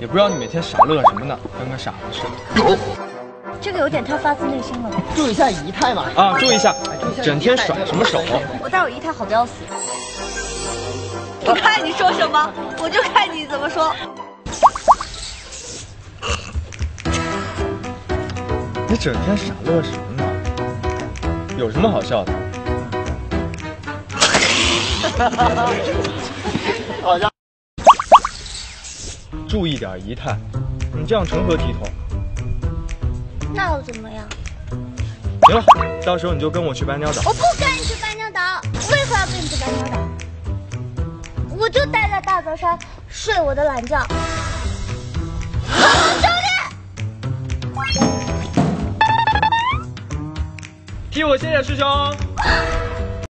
也不知道你每天傻乐什么呢，跟个傻子似的。这个有点太发自内心了。注意一下仪态嘛。啊，注意一下，整天甩什么手？我待会仪态好的要死。我看你说什么，我就看你怎么说。你整天傻乐什么呢？有什么好笑的？好像。注意点仪态，你这样成何体统？那又怎么样？行了，到时候你就跟我去白鸟岛。我不跟你去白鸟岛，为何要跟你去白鸟岛？我就待在大泽山睡我的懒觉。兄弟，替我谢谢师兄。